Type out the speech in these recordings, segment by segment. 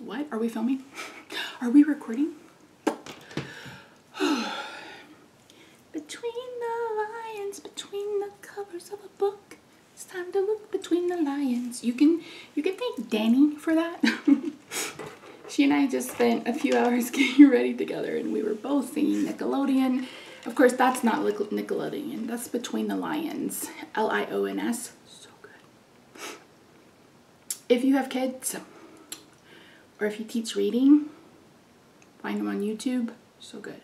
What? Are we filming? Are we recording? between the lions, between the covers of a book, it's time to look between the lions. You can you can thank Danny for that. she and I just spent a few hours getting ready together and we were both singing Nickelodeon. Of course, that's not Nickelodeon. That's Between the Lions. L-I-O-N-S. So good. If you have kids, or if you teach reading, find them on YouTube. So good.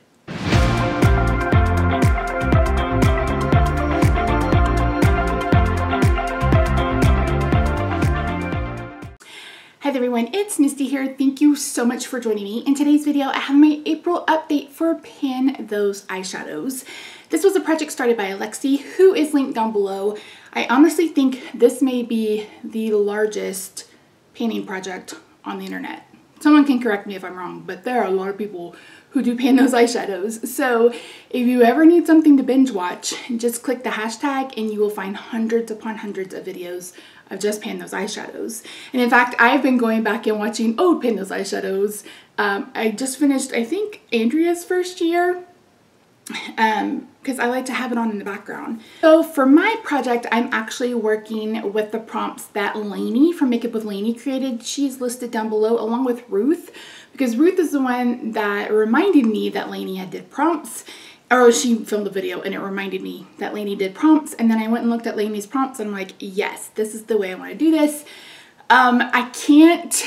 Hi everyone, it's Misty here. Thank you so much for joining me. In today's video, I have my April update for Pan Those Eyeshadows. This was a project started by Alexi, who is linked down below. I honestly think this may be the largest panning project on the internet. Someone can correct me if I'm wrong, but there are a lot of people who do pan those eyeshadows. So if you ever need something to binge watch, just click the hashtag and you will find hundreds upon hundreds of videos of just pan those eyeshadows. And in fact, I've been going back and watching old pan those eyeshadows. Um, I just finished, I think, Andrea's first year um because I like to have it on in the background. So for my project, I'm actually working with the prompts that Laney from Makeup with Laney created. She's listed down below along with Ruth because Ruth is the one that reminded me that Laney had did prompts or she filmed a video and it reminded me that Laney did prompts and then I went and looked at Laney's prompts and I'm like, yes, this is the way I want to do this. Um, I can't,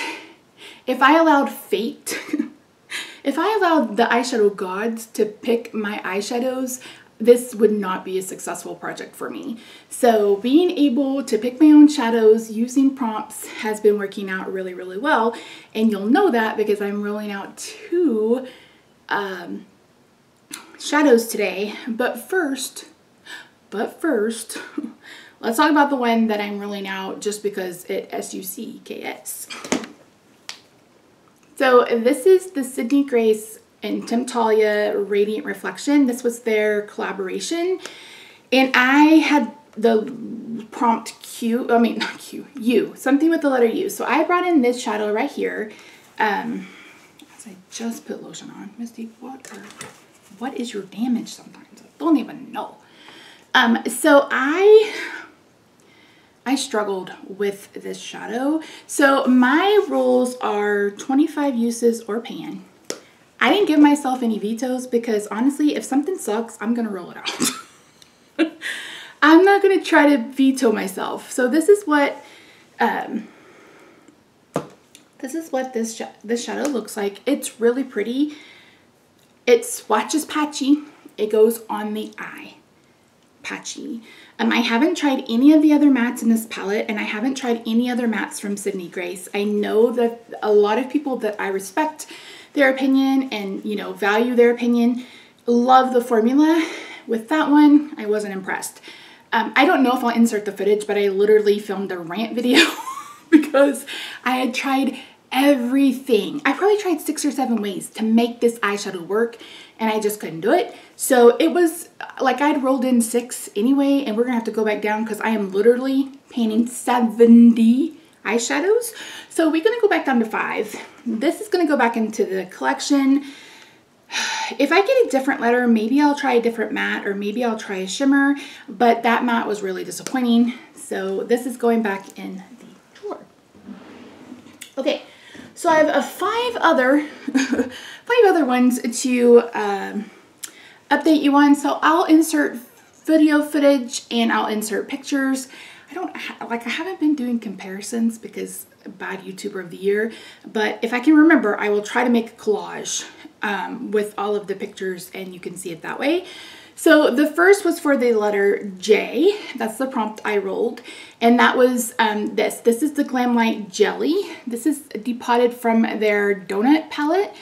if I allowed fate, if I allowed the eyeshadow gods to pick my eyeshadows, this would not be a successful project for me. So being able to pick my own shadows using prompts has been working out really, really well. And you'll know that because I'm rolling out two um, shadows today. But first, but first, let's talk about the one that I'm rolling out just because it S-U-C-K-S. So this is the Sydney Grace and Temptalia Radiant Reflection. This was their collaboration. And I had the prompt Q, I mean, not Q, U, something with the letter U. So I brought in this shadow right here. Um, as I just put lotion on. Misty, what are what is your damage sometimes? I don't even know. Um, so I, I struggled with this shadow. So my rules are 25 uses or pan. I didn't give myself any vetoes because honestly, if something sucks, I'm gonna roll it out. I'm not gonna try to veto myself. So this is what, um, this is what this, sh this shadow looks like. It's really pretty. It swatches patchy. It goes on the eye patchy. Um, I haven't tried any of the other mattes in this palette and I haven't tried any other mattes from Sydney Grace. I know that a lot of people that I respect their opinion and, you know, value their opinion love the formula. With that one, I wasn't impressed. Um, I don't know if I'll insert the footage, but I literally filmed a rant video because I had tried everything. I probably tried six or seven ways to make this eyeshadow work and I just couldn't do it. So it was like I'd rolled in six anyway and we're gonna have to go back down because I am literally panning 70 eyeshadows. So we're gonna go back down to five. This is gonna go back into the collection. If I get a different letter, maybe I'll try a different matte or maybe I'll try a shimmer, but that matte was really disappointing. So this is going back in the drawer. Okay, so I have five other, five other ones to um, update you on. So I'll insert video footage and I'll insert pictures. I don't, like I haven't been doing comparisons because bad YouTuber of the year, but if I can remember, I will try to make a collage um, with all of the pictures and you can see it that way. So the first was for the letter J. That's the prompt I rolled. And that was um, this. This is the Glamlite Jelly. This is depotted from their donut palette.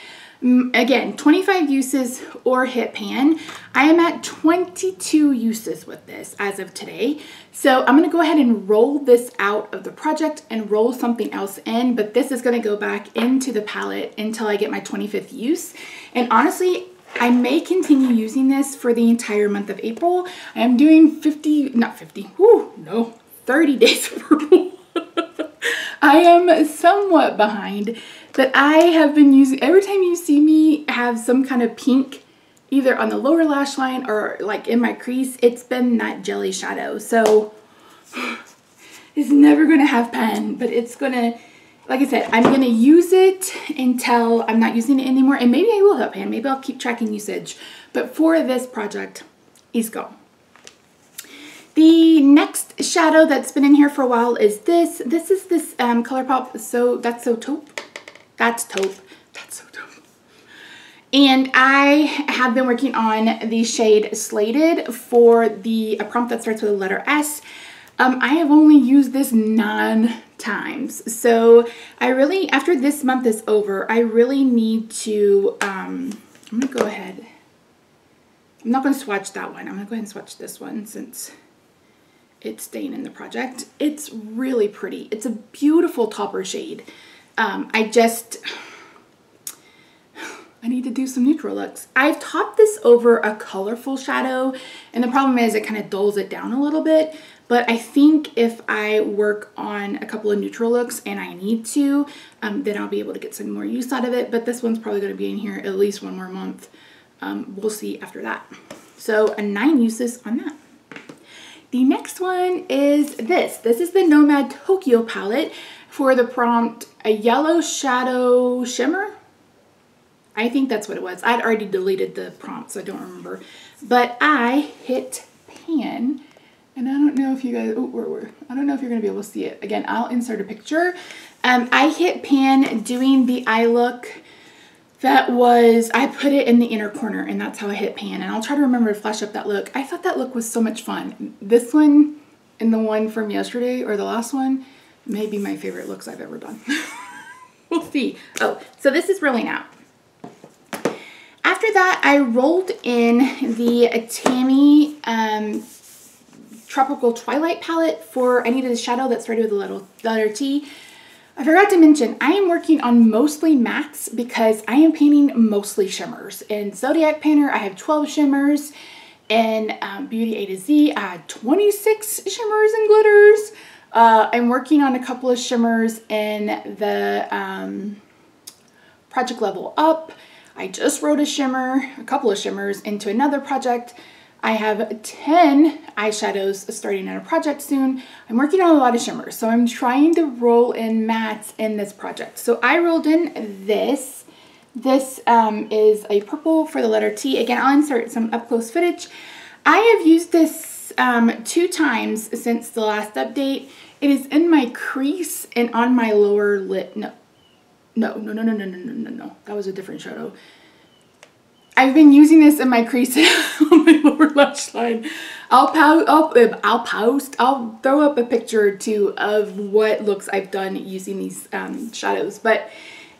Again, 25 uses or hit pan. I am at 22 uses with this as of today. So I'm gonna go ahead and roll this out of the project and roll something else in, but this is gonna go back into the palette until I get my 25th use. And honestly, I may continue using this for the entire month of April. I am doing 50, not 50, whoo, no, 30 days of purple. I am somewhat behind, but I have been using, every time you see me have some kind of pink, either on the lower lash line or like in my crease, it's been that jelly shadow. So it's never going to have pen, but it's going to, like I said, I'm going to use it until I'm not using it anymore. And maybe I will have pen. Maybe I'll keep tracking usage. But for this project, is go. The next shadow that's been in here for a while is this. This is this um, ColourPop, so that's so taupe. That's taupe. That's so taupe. And I have been working on the shade Slated for the a prompt that starts with the letter S. Um, I have only used this nine times. So I really, after this month is over, I really need to, um, I'm going to go ahead. I'm not going to swatch that one. I'm going to go ahead and swatch this one since it's staying in the project. It's really pretty. It's a beautiful topper shade. Um, I just, I need to do some neutral looks. I've topped this over a colorful shadow and the problem is it kind of dulls it down a little bit. But I think if I work on a couple of neutral looks and I need to, um, then I'll be able to get some more use out of it. But this one's probably going to be in here at least one more month. Um, we'll see after that. So a nine uses on that. The next one is this. This is the Nomad Tokyo palette for the prompt a yellow shadow shimmer. I think that's what it was. I'd already deleted the prompt, so I don't remember. But I hit pan, and I don't know if you guys, oh, where, where? I don't know if you're gonna be able to see it. Again, I'll insert a picture. Um, I hit pan doing the eye look that was, I put it in the inner corner and that's how I hit pan. And I'll try to remember to flash up that look. I thought that look was so much fun. This one and the one from yesterday or the last one may be my favorite looks I've ever done. we'll see. Oh, so this is rolling out. After that, I rolled in the Tammy um, Tropical Twilight palette for, I needed a shadow that started with a little letter T. I forgot to mention, I am working on mostly mattes because I am panning mostly shimmers. In Zodiac Painter, I have 12 shimmers. In um, Beauty A to Z, I had 26 shimmers and glitters. Uh, I'm working on a couple of shimmers in the um, Project Level Up. I just wrote a shimmer, a couple of shimmers into another project. I have 10 eyeshadows starting on a project soon. I'm working on a lot of shimmers, so I'm trying to roll in mattes in this project. So I rolled in this. This um, is a purple for the letter T. Again, I'll insert some up-close footage. I have used this um, two times since the last update. It is in my crease and on my lower lip. No, no, no, no, no, no, no, no, no. That was a different shadow. I've been using this in my crease on my lower lash line. I'll, I'll, I'll post, I'll throw up a picture or two of what looks I've done using these um, shadows. But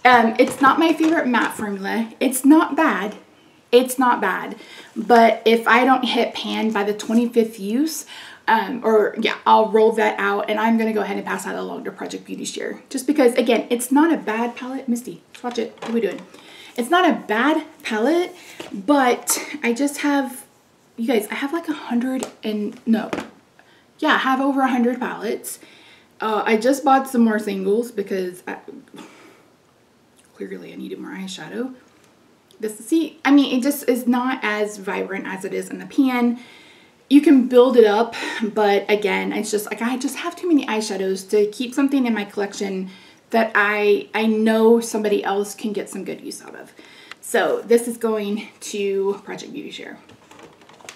um, it's not my favorite matte formula. It's not bad. It's not bad. But if I don't hit pan by the 25th use, um, or yeah, I'll roll that out and I'm to go ahead and pass that along to Project Beauty Share. Just because, again, it's not a bad palette. Misty, watch it. What are we doing? It's not a bad palette, but I just have, you guys, I have like a hundred and, no, yeah, I have over a hundred palettes. Uh, I just bought some more singles because I, clearly I needed more eyeshadow. This, see, I mean, it just is not as vibrant as it is in the pan. You can build it up, but again, it's just like I just have too many eyeshadows to keep something in my collection that I, I know somebody else can get some good use out of. So this is going to Project Beauty Share.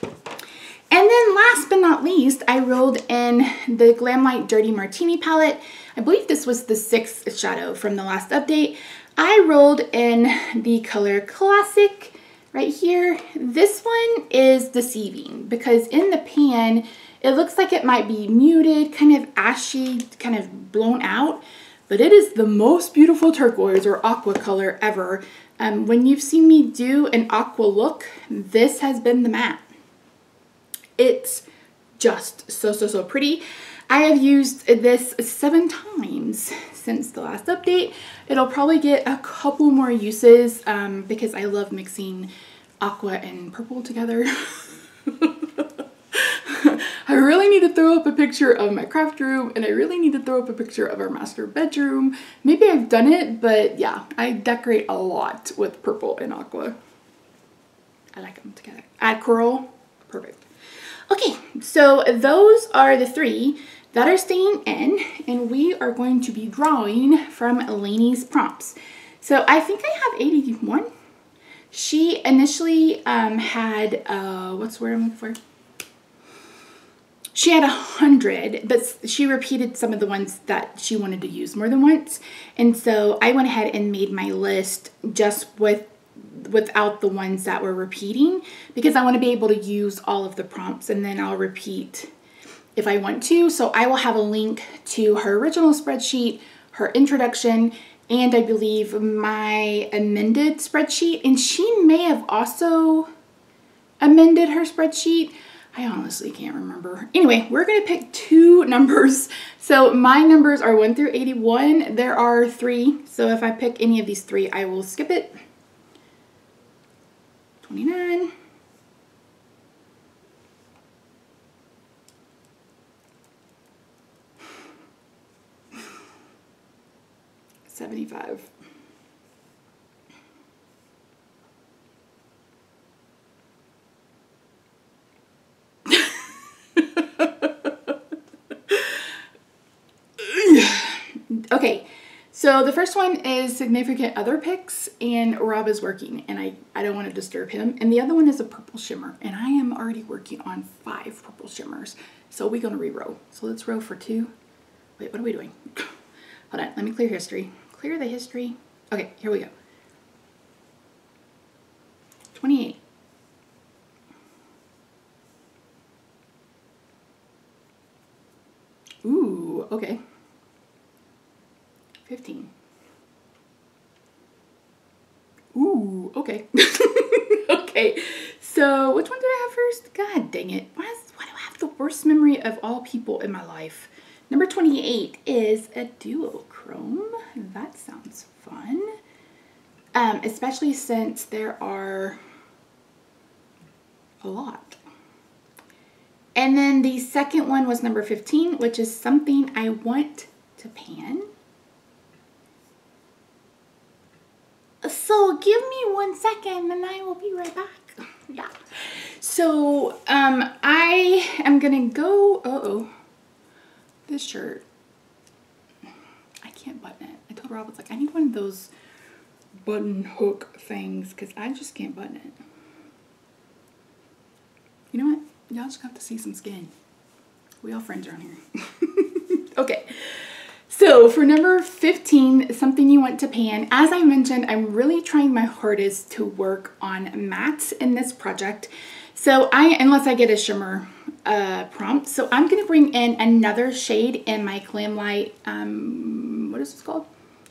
And then last but not least, I rolled in the Glamlite Dirty Martini palette. I believe this was the sixth shadow from the last update. I rolled in the color Classic right here. This one is deceiving because in the pan, it looks like it might be muted, kind of ashy, kind of blown out but it is the most beautiful turquoise or aqua color ever. Um, when you've seen me do an aqua look, this has been the matte. It's just so, so, so pretty. I have used this seven times since the last update. It'll probably get a couple more uses um, because I love mixing aqua and purple together. I really need to throw up a picture of my craft room and I really need to throw up a picture of our master bedroom. Maybe I've done it, but yeah, I decorate a lot with purple and aqua. I like them together. Add coral, perfect. Okay, so those are the three that are staying in and we are going to be drawing from Laney's prompts. So I think I have 81. She initially um, had, uh, what's the word I'm looking for? She had a hundred, but she repeated some of the ones that she wanted to use more than once. And so I went ahead and made my list just with without the ones that were repeating because I want to be able to use all of the prompts and then I'll repeat if I want to. So I will have a link to her original spreadsheet, her introduction, and I believe my amended spreadsheet. And she may have also amended her spreadsheet. I honestly can't remember. Anyway, we're to pick two numbers. So my numbers are 1 through 81. There are three. So if I pick any of these three, I will skip it. 29. 75. Okay, so the first one is significant other picks and Rob is working and I, I don't want to disturb him. And the other one is a purple shimmer and I am already working on five purple shimmers. So we're going to re-row. So let's row for two. Wait, what are we doing? Hold on, let me clear history clear the history. Okay, here we go. 28. Ooh, okay. 15. Ooh, okay. okay, so which one did I have first? God dang it. Why, is, why do I have the worst memory of all people in my life? Number 28 is a duochrome. That sounds fun. Um, especially since there are a lot. And then the second one was number 15, which is something I want to pan. So give me one second and I will be right back. yeah. So um, I am to go, uh oh this shirt, I can't button it. I told Rob, it's like, I need one of those button hook things because I just can't button it. You know what? Y'all just have to see some skin. We all friends around here. okay. So for number 15, something you want to pan, as I mentioned, I'm really trying my hardest to work on mattes in this project. So I, unless I get a shimmer uh, prompt, so I'm going to bring in another shade in my Glamlite, um, what is this called?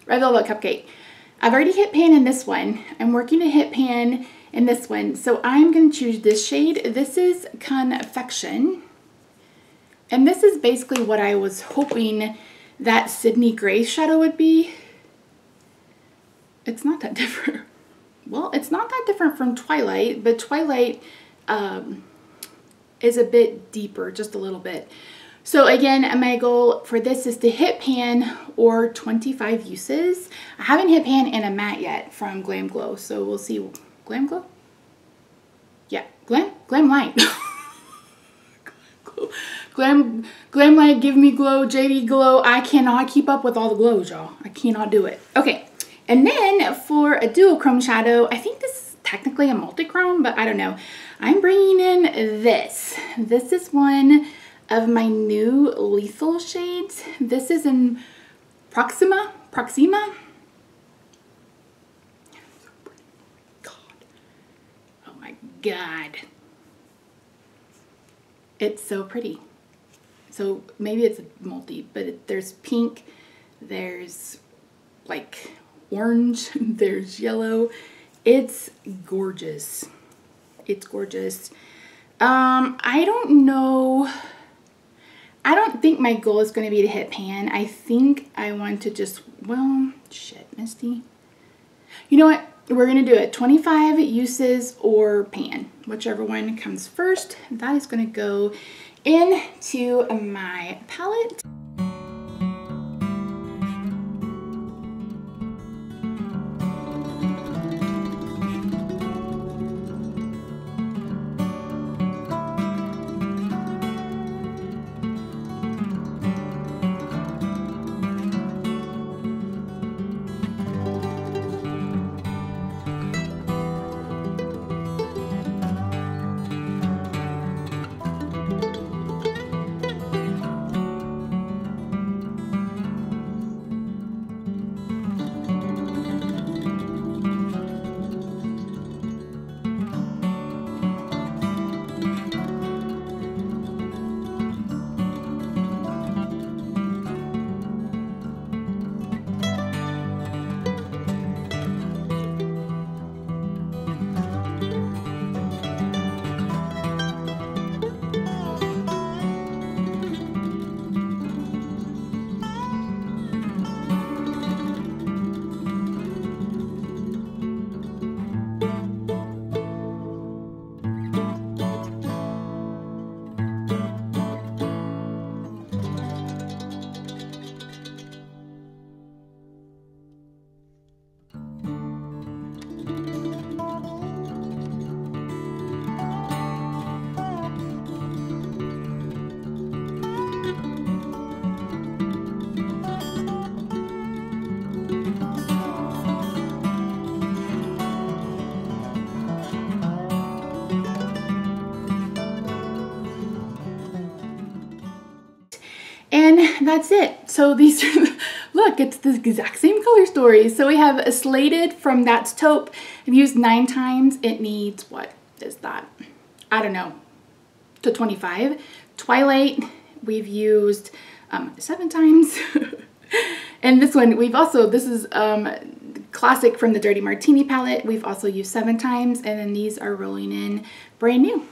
Red Velvet Cupcake. I've already hit pan in this one. I'm working to hit pan in this one. So I'm going to choose this shade. This is Confection. And this is basically what I was hoping that Sydney Gray shadow would be. It's not that different. Well, it's not that different from Twilight, but Twilight um, is a bit deeper, just a little bit. So again, my goal for this is to hit pan or 25 uses. I haven't hit pan in a matte yet from Glam Glow, so we'll see. Glam Glow? Yeah, Glam, Glamlite. Glam, Glamlite, Give Me Glow, JD Glow. I cannot keep up with all the glows, y'all. I cannot do it. Okay, and then for a duochrome shadow, I think this is technically a multi-chrome, but I don't know. I'm bringing in this. This is one of my new lethal shades. This is in Proxima, Proxima. God. Oh my God. It's so pretty. So maybe it's a multi, but it, there's pink, there's like orange, there's yellow. It's gorgeous. It's gorgeous. Um, I don't know. I don't think my goal is going to be to hit pan. I think I want to just, well, shit, Misty. You know what? We're going to do it 25 uses or pan, whichever one comes first. That is going to go into my palette. And that's it. So these, look, it's the exact same color story. So we have a slated from That's Taupe. I've used nine times. It needs, what is that? I don't know, to 25. Twilight, we've used um, seven times. and this one, we've also, this is um, classic from the Dirty Martini palette. We've also used seven times. And then these are rolling in brand new.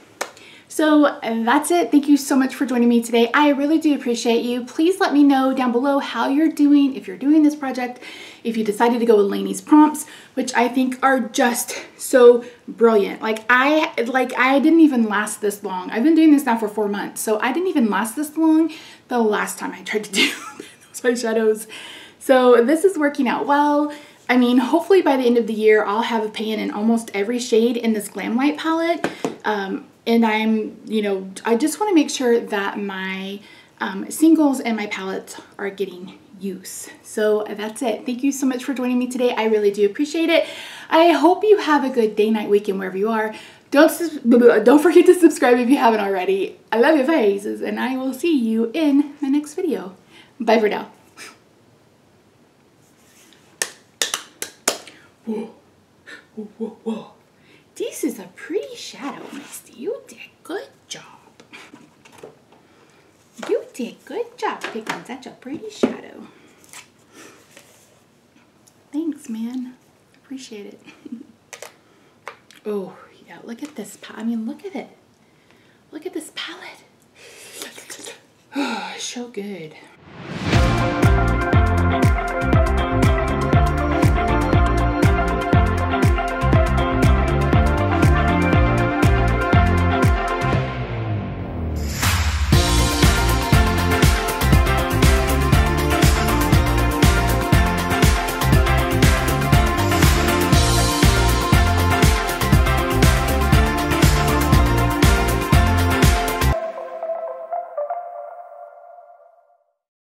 So that's it. Thank you so much for joining me today. I really do appreciate you. Please let me know down below how you're doing, if you're doing this project, if you decided to go with Laney's prompts, which I think are just so brilliant. Like I, like I didn't even last this long. I've been doing this now for four months. So I didn't even last this long the last time I tried to do those eyeshadows. So this is working out well. I mean, hopefully by the end of the year, I'll have a pan in almost every shade in this Glamlite palette. Um, and I'm, you know, I just want to make sure that my um, singles and my palettes are getting use. So that's it. Thank you so much for joining me today. I really do appreciate it. I hope you have a good day, night, weekend, wherever you are. Don't, don't forget to subscribe if you haven't already. I love your faces and I will see you in my next video. Bye for now. Whoa, whoa, whoa. This is a pretty shadow, Misty. You did good job. You did good job picking such a pretty shadow. Thanks, man. Appreciate it. oh, yeah, look at this. I mean, look at it. Look at this palette. Oh, so good.